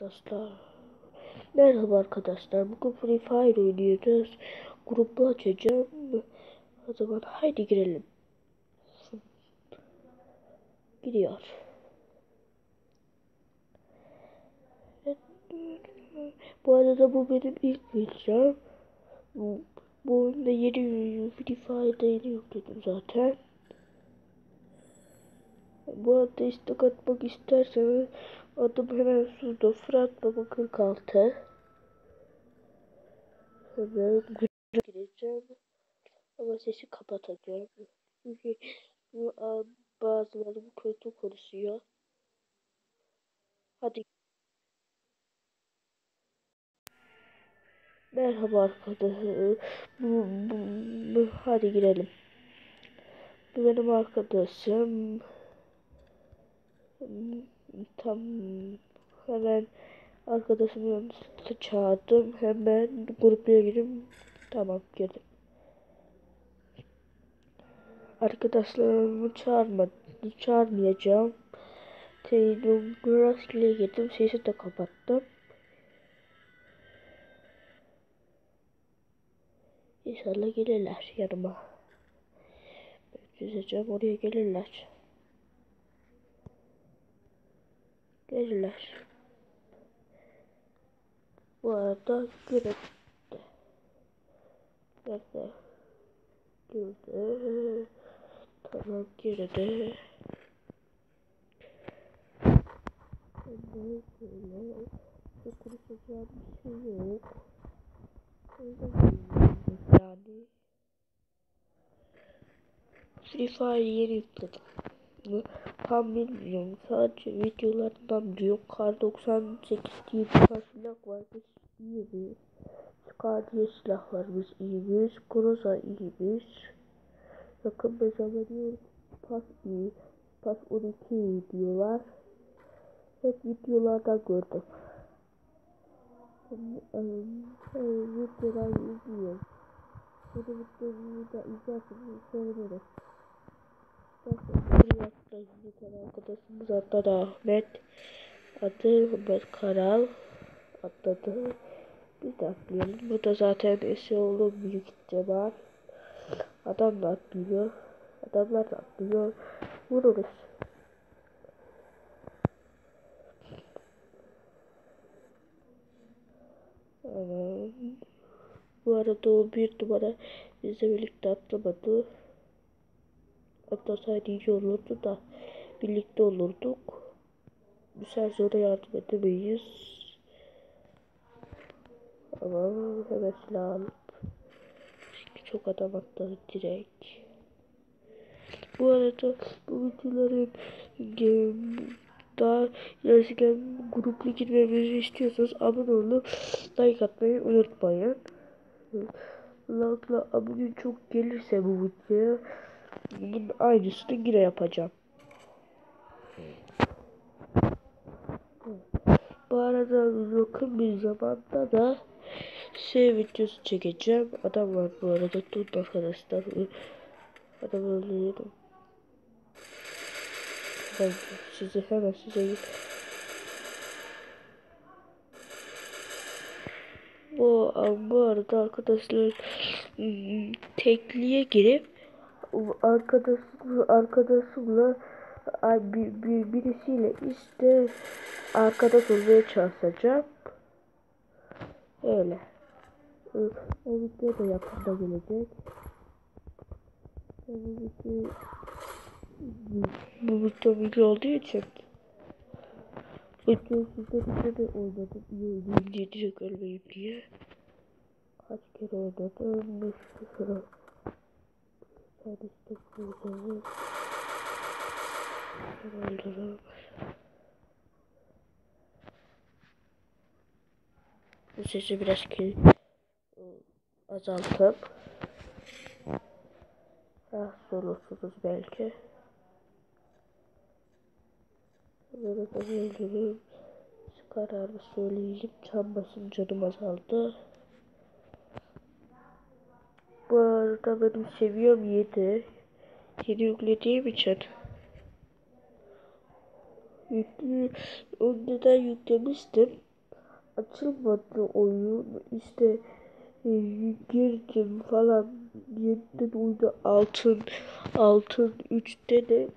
arkadaşlar. Merhaba arkadaşlar. Bugün Free Fire oynayacağız. Grubu açacağım. O zaman haydi girelim. Gidiyor. Bu arada bu benim ilk videom. Bu, oyunda yeni Free Fire'da yeni yükledim zaten. Bu arada istek atmak isterseniz adım hemen şurada Fırat Baba 46. Hemen gireceğim. Ama sesi kapatacağım. Çünkü bu bazıları kötü konuşuyor. Hadi. Merhaba arkadaşlar. Bu, bu, bu, hadi girelim. Bu benim arkadaşım. Tam hemen arkadaşımı çağırdım. Hemen grupaya girdim. Tamam girdim. Arkadaşlarımı çağırma, çağırmayacağım. Telegram rastgele girdim. Sesi de kapattım. İnşallah gelirler yanıma. Düzeceğim oraya gelirler. Gelirler. Bu arada girdi. Nerede? Girdi. Tamam girdi. Şimdi şöyle çok konuşacağım bir şey yok. Yani Free Fire yeni yükledim tam bilmiyorum. Sadece videolardan biliyorum. Kar 98 diye bir silah varmış. İyiymiş. Scar diye silah varmış. İyiymiş. Groza iyiymiş. Yakın mesela diyor. Pas iyi. Pas 12 iyi diyorlar. Hep videolardan gördüm. Videolar izliyorum. Bunu videoyu da izlerseniz sevinirim. Arkadaşımız arkadaşımız adı Ahmet. Adı Ömer Karal. Atladı. Biz de. Bu da zaten Esioğlu büyük ihtimal. Adam da atlıyor. Adamlar da atlıyor. Vururuz. Bu arada o bir numara bizle birlikte atlamadı. Atlasaydı iyi olurdu da birlikte olurduk. Bu sefer yardım edemeyiz. Ama hemen silah çünkü çok adam atladı direkt. Bu arada bu videoların daha ilerisiken gruplu girmemizi istiyorsanız abone olup like atmayı unutmayın. Like'la abone çok gelirse bu videoya bunun aynısını yine yapacağım. Bu arada yakın bir zamanda da şey videosu çekeceğim. Adam var bu arada. Durun arkadaşlar. Adam öldürüyorum. Ben size hemen size bu, bu arada arkadaşlar tekliğe girip arkadaşım arkadaşımla bir, bir, birisiyle işte arkadaş olmaya çalışacağım. Öyle. O video da yakında gelecek. Bu video bu video video olduğu için video sizlerle de oynadım. İyi oynayayım diye direkt ölmeyeyim diye. Kaç kere oynadım. Bir sürü Sadece burada öldürüp bu sesi biraz ki azaltıp rahatsız olursunuz belki. Böyle da öldürüp kararı söyleyelim. Çambasın canım azaldı. Bu arada benim seviyem 7. Yeni yüklediğim için. Yüklü, önceden yüklemiştim. açılmadı oyun. İşte e, girdim falan. Yeniden oyunda altın altın 3'te de